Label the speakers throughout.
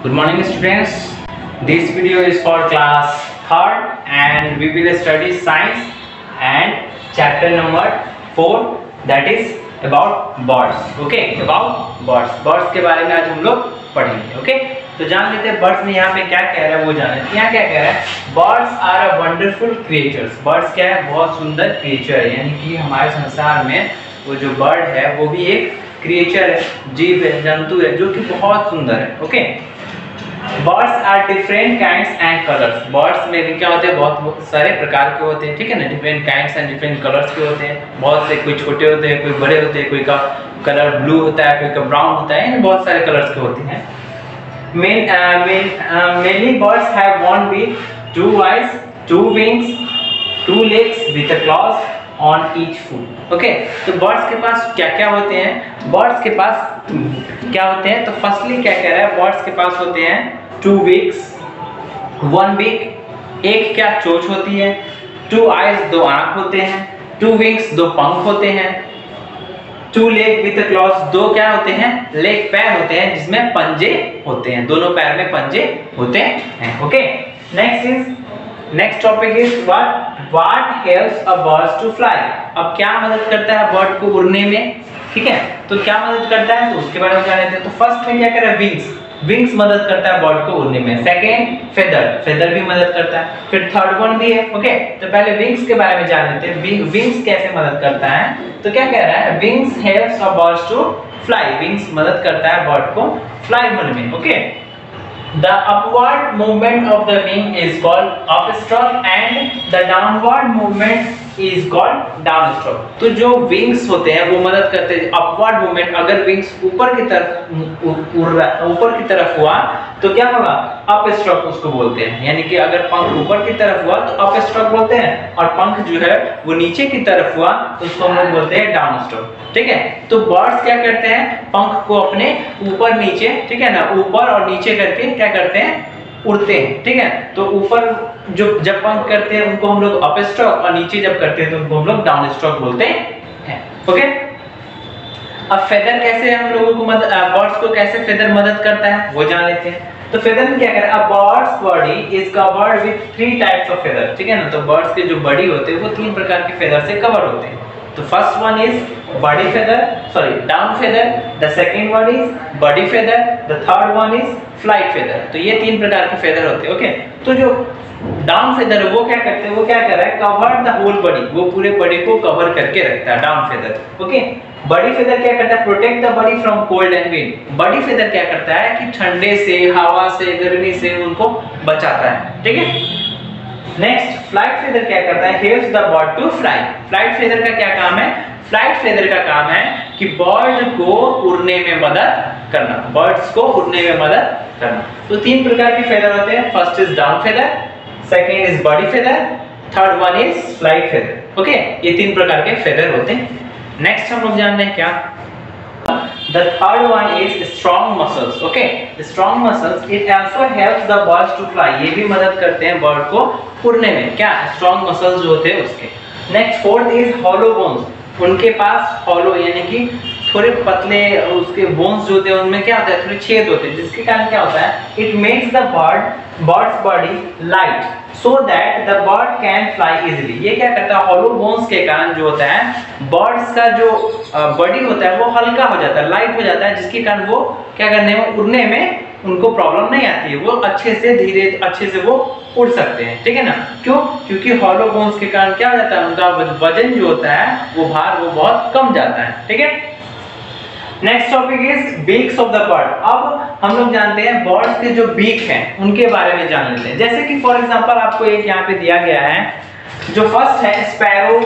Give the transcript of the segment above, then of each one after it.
Speaker 1: Good morning students. This video is for class 3rd and we will study science and chapter number 4 that is about birds. Okay, about birds. Birds के बारे में आज हम लोग पढ़ेंगे. Okay? तो जान लेते हैं बर्ड्स में यहाँ पे क्या कह रहा है वो जाने यहाँ क्या कह रहा है birds are a wonderful creatures birds क्या है बहुत सुंदर क्रिएचर है यानी कि हमारे संसार में वो जो बर्ड है वो भी एक क्रिएचर है जीव है जंतु है जो कि बहुत सुंदर है okay birds are different kinds and colours birds में भी क्या होते हैं? बहुत सारे प्रकार के होते हैं ठीक है ना? Different kinds and different colours के होते हैं। बहुत से कोई छोटे होते हैं कोई बड़े होते हैं कोई का कलर ब्लू होता है कोई का ब्राउन होता है बहुत सारे कलर्स के होते हैं। Main, uh, main, uh, mainly birds have one beak two eyes two wings two legs with a claws on okay तो बर्ड्स के पास क्या क्या होते हैं? बर्ड्स के पास क्या होते हैं? तो फर्स्टली क्या कह रहा है? बर्ड्स के पास होते हैं टू वीक्स वन वीक एक क्या चोच होती है? टू आइज़ दो आँख होते हैं। टू विंग्स दो पंख होते हैं। टू लेग विथ क्लॉस दो क्या होते हैं? लेग पैर होते हैं, जिसमें पंजे होते हैं। दोनों पैर में पंजे होते हैं। Okay next is next topic is what what helps a bird to fly अब क्या मदद करता है बर्ड को उड़ने में? ठीक है? तो क्या मदद करता है? तो उसके बारे में जान लेते हैं तो फ़र्स्ट में क्या कर? विंग्स विंग्स मदद करता है बर्ड को उड़ने में। सेकेंड फेदर फेदर भी मदद करता है। फिर थर्ड वन भी है ओके तो पहले विंग्स के बारे में जान लेते हैं। विंग्स कैसे मदद करता है? तो क्या कह रहा है? Wings helps a bird to fly wings मदद करता है बर्ड को फ्लाई होने में okay The upward movement of the wing is called upstroke and the downward movement is called downstroke. तो जो wings होते हैं, वो मदद करते हैं। Upward movement, अगर wings ऊपर की तरफ़ उड़ रहा ऊपर की तरफ़ हुआ तो क्या होगा? अप स्ट्रोक उसको बोलते हैं। यानी कि अगर पंख ऊपर की तरफ़ हुआ तो अप स्ट्रोक बोलते हैं। और पंख जो है, वो नीचे की तरफ़ हुआ तो उसको हम लोग बोलते हैं डाउन स्ट्रोक ठीक है? तो बर्ड्स क्या करते हैं? पंख को अपने ऊपर नीचे, ठीक है ना? ऊपर और नीचे करके क्या करते हैं? उड़ते हैं, ठीक है? तो ऊपर जो जब पंख करते हैं, उनको हम लोग अप स्ट्रोक और नीचे जब करते हैं तो उनको हम लोग डाउन स्ट्रोक बोलते हैं ओके अब फेदर कैसे हम लोगों को मदद बर्ड्स को कैसे फेदर मदद करता है, वो जान लेते हैं। तो फेदर में क्या कर birds body is covered with three types of feather ठीक है ना? तो बर्ड्स के जो बॉडी होते हैं, वो तीन प्रकार के फेदर से कवर होते हैं। तो first one is body feather sorry down feather the second one is body feather the third one is flight feather तो ये तीन प्रकार के फेदर होते हैं ओके तो जो डाउन फेदर वो क्या करते हैं? वो क्या कर रहा है? कवर द होल बॉडी वो पूरे बॉडी को कवर करके रखता है down feather okay body feather क्या करता है? Protect the body from cold and wind body feather क्या करता है? कि ठंडे से, हवा से, गर्मी से उनको बचाता है, ठीक है? नेक्स्ट फ़्लाइट फेदर क्या करता है? Helps the bird to fly flight feather का क्या काम है? फ़्लाइट फेदर का काम है कि बर्ड को उड़ने में मदद करना। बर्ड्स को उड़ने में मदद करना। तो तीन प्रकार के फेदर होते हैं। First is down feather second is body feather third one is flight feather okay ये तीन प्रकार के फेदर होते हैं। नेक्स्ट हम लोग जान रहे हैं क्या? The third one is strong muscles. Okay, strong muscles. It also helps the birds to fly. ये भी मदद करते हैं बर्ड को उड़ने में। क्या? Strong muscles जो होते हैं उसके। Next fourth is hollow bones. उनके पास हॉलो यानी कि थोड़े पतले उसके बोन्स जो होते हैं, उनमें क्या होता है? थोड़े छेद होते हैं, जिसके कारण क्या होता है? It makes the bird birds body light so that the bird can fly easily ये क्या करता है? हॉलो बोन्स के कारण जो होता है बर्ड्स का जो बॉडी होता है, वो हल्का हो जाता है लाइट हो जाता है, जिसके कारण वो क्या करने में, उड़ने में उनको प्रॉब्लम नहीं आती है। वो अच्छे से, धीरे, अच्छे से वो उड़ सकते हैं। ठीक है ना? क्यों? क्योंकि हॉलो बोन्स के कारण क्या हो जाता है? उनका वज़न जो होता है, वो भार, वो बहुत कम जाता है। ठीक है? Next topic is beaks of the bird अब हम लोग जानते हैं बर्ड्स के जो बीक हैं, उनके बारे में जान लेते हैं। जैसे कि फॉर एग्जांपल आपको एक यहाँ पे दिया गया है जो फ़र्स्ट है sparrow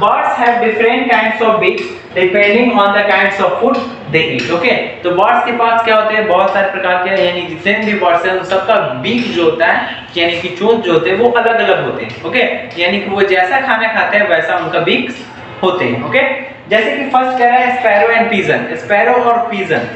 Speaker 1: birds have different kinds of beaks depending on the kinds of food they eat okay तो बर्ड्स के पास क्या होते हैं? बहुत सारे प्रकार के, यानी जितने भी बर्ड्स हैं, उन सबका बीक जो होता है, यानी कि चोंच जो होते हैं, वो अलग अलग होते हैं ओके यानी कि वो जैसा खाना खाते हैं, वैसा उनका बीक होते हैं ओके जैसे कि फ़र्स्ट कह रहा है स्पैरो एंड पीजन स्पैरो और पीजन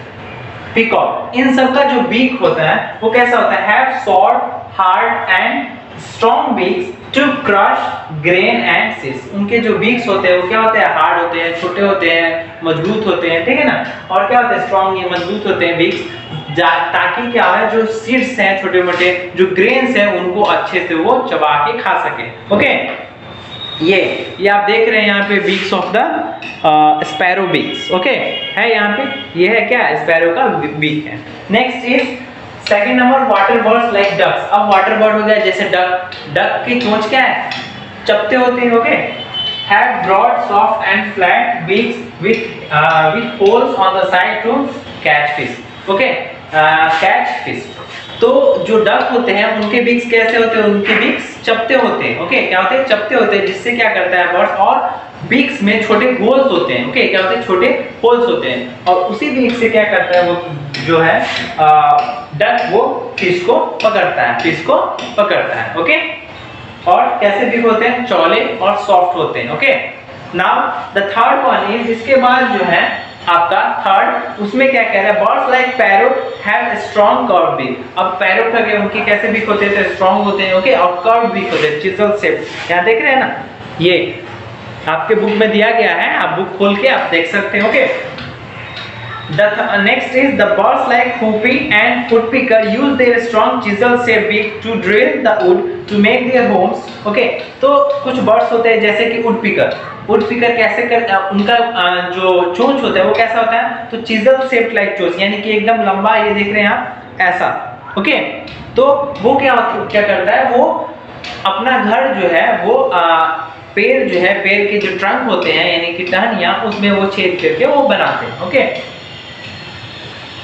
Speaker 1: पीकॉक इन सब का जो बीक होता है, वो कैसा होता है? Have short hard and strong beaks to crush grain and seeds उनके जो बीक्स होते हैं, वो क्या होते हैं? हार्ड होते हैं, छोटे होते हैं, मज़बूत होते हैं, ठीक है ना? और क्या होते हैं? स्ट्रॉन्ग ये मज़बूत होते हैं बीक्स ताकि क्या है? जो सीड्स हैं छोटे मोटे जो ग्रेन्स हैं, उनको अच्छे से वो चबा के खा सके ओके ये ये आप देख रहे हैं यहाँ पे beaks of the sparrow beaks okay है यहाँ पे, ये है क्या? स्पैरो का बीक है। Next is second number water birds like ducks अब वाटर बर्ड हो गया जैसे डक डक की चोंच क्या है? चपटे होते हैं okay soft and flat beaks with uh, with holes on the side to catch fish. Okay? Uh, catch fish. तो जो डक होते हैं उनके बीक्स कैसे होते हैं? उनके बीक्स चपटे होते हैं ओके क्या होते हैं? चपटे होते हैं जिससे क्या करता है बर्ड्स और बीक्स में छोटे होल्स होते हैं ओके क्या होते हैं? छोटे होल्स होते हैं। और उसी बीक से क्या करता है वो जो है डक वो फ़िश को पकड़ता है फ़िश को पकड़ता है ओके और कैसे बिग होते हैं, चौले और सॉफ्ट होते हैं okay now the third one is इसके बाद जो है, आपका थर्ड उसमें क्या कह रहा है? Birds like parrot have strong curve big अब पैरोट का उनके कैसे बिग होते हैं तो स्ट्रॉन्ग होते हैं ओके और कर्व बिग होते हैं चिजल शेप यहाँ देख रहे हैं ना? ये आपके बुक में दिया गया है, आप बुक खोल के आप देख सकते हैं okay Th uh, next is the birds like hoopy and woodpecker use their strong chisel-shaped beak to drill the wood to make their homes. Okay, तो कुछ बर्ड्स होते हैं जैसे कि वुडपिकर वुडपिकर कैसे कर उनका जो चोंच होता है वो कैसा होता है? तो चिजल शेप्ड लाइक चोंच यानी कि एकदम लंबा ये देख रहे हैं आप ऐसा। ओके तो वो क्या क्या करता है? वो अपना घर जो है वो आ, पेड़ जो है पेड़ के जो ट्रंक होते हैं यानी कि टहनिया उसमें वो छेद करके वो बनाते हैं। ओके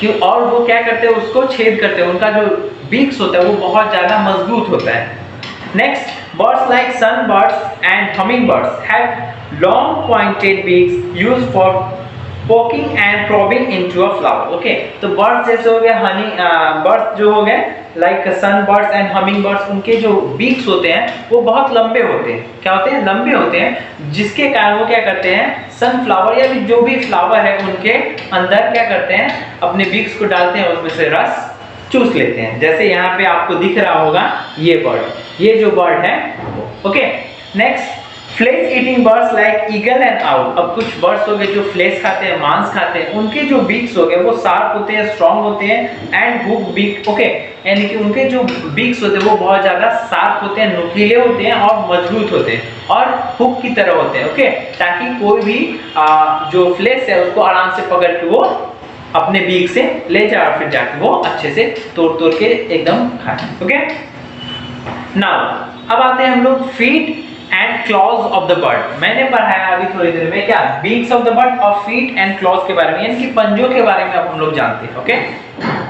Speaker 1: कि और वो क्या करते हैं, उसको छेद करते हैं। उनका जो बीक्स होता है, वो बहुत ज़्यादा मज़बूत होता है। Next birds like sun birds and humming birds have long pointed beaks use for poking and probing into a flower okay तो बर्ड्स जैसे हो गए हनी बर्ड्स जो हो गए like sun birds and humming birds उनके जो बीक्स होते हैं, वो बहुत लंबे होते हैं। क्या होते हैं? लंबे होते हैं, जिसके कारण वो क्या करते हैं? सनफ्लावर या जो भी फ्लावर है, उनके अंदर क्या करते हैं? अपने बीक्स को डालते हैं, उसमें से रस चूस लेते हैं। जैसे यहाँ पे आपको दिख रहा होगा, ये बर्ड ये जो बर्ड है okay next flesh eating birds like eagle and owl अब कुछ बर्ड्स हो गए जो फ्लेश खाते हैं मांस खाते हैं उनके जो बीक्स हो गए वो शार्प होते हैं स्ट्रॉन्ग होते हैं एंड हुक बीक ओके यानी कि उनके जो बीक्स होते हैं वो बहुत ज़्यादा शार्प होते हैं नुकीले होते हैं और मज़बूत होते हैं और हुक की तरह होते हैं ओके ताकि कोई भी आ, जो फ्लेश है उसको आराम से पकड़ के वो अपने बीक से ले जाए और फिर जाके वो अच्छे से तोड़ तोड़ के एकदम खाए ओके नाउ अब आते हैं हम लोग feet and claws of the bird मैंने पढ़ाया अभी थोड़ी देर में क्या? बीक्स ऑफ़ द बर्ड और फीट एंड क्लॉज के बारे में, यानी कि पंजों के बारे में आप हम लोग जानते हैं ओके